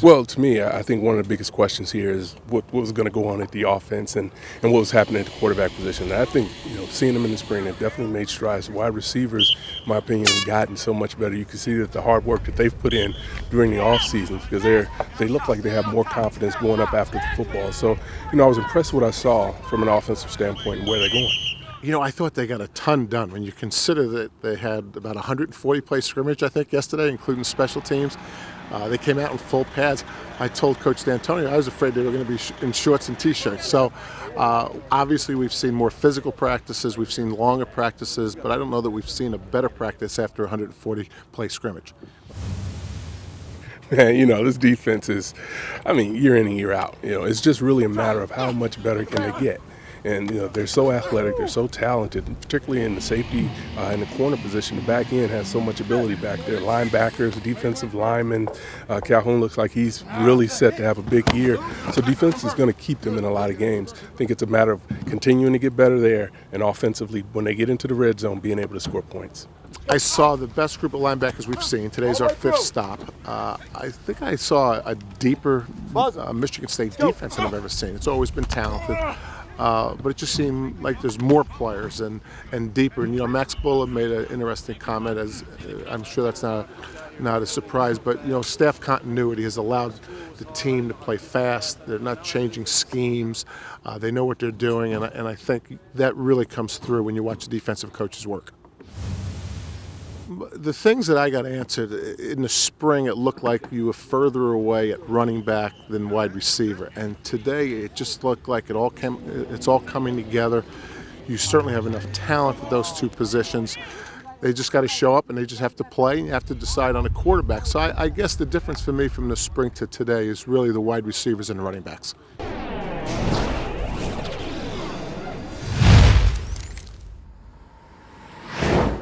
Well, to me, I think one of the biggest questions here is what, what was going to go on at the offense and, and what was happening at the quarterback position. And I think, you know, seeing them in the spring, they've definitely made strides. Wide receivers, in my opinion, have gotten so much better. You can see that the hard work that they've put in during the off season because they're they look like they have more confidence going up after the football. So, you know, I was impressed with what I saw from an offensive standpoint and where they're going. You know, I thought they got a ton done when you consider that they had about 140 play scrimmage, I think, yesterday, including special teams. Uh, they came out in full pads. I told Coach Dantonio I was afraid they were going to be in shorts and t-shirts. So uh, obviously we've seen more physical practices, we've seen longer practices, but I don't know that we've seen a better practice after 140 play scrimmage. Man, you know, this defense is, I mean, year in and year out. You know, it's just really a matter of how much better can they get and you know they're so athletic, they're so talented, particularly in the safety uh, in the corner position. The back end has so much ability back there. Linebackers, defensive linemen. Uh, Calhoun looks like he's really set to have a big year. So defense is going to keep them in a lot of games. I think it's a matter of continuing to get better there, and offensively, when they get into the red zone, being able to score points. I saw the best group of linebackers we've seen. Today's our fifth stop. Uh, I think I saw a deeper uh, Michigan State defense than I've ever seen. It's always been talented. Uh, but it just seemed like there's more players and, and deeper. And you know, Max Bullough made an interesting comment. As uh, I'm sure that's not not a surprise, but you know, staff continuity has allowed the team to play fast. They're not changing schemes. Uh, they know what they're doing, and, and I think that really comes through when you watch the defensive coaches work the things that I got answered in the spring, it looked like you were further away at running back than wide receiver, and today it just looked like it all came. It's all coming together. You certainly have enough talent at those two positions. They just got to show up and they just have to play and you have to decide on a quarterback. So I, I guess the difference for me from the spring to today is really the wide receivers and the running backs.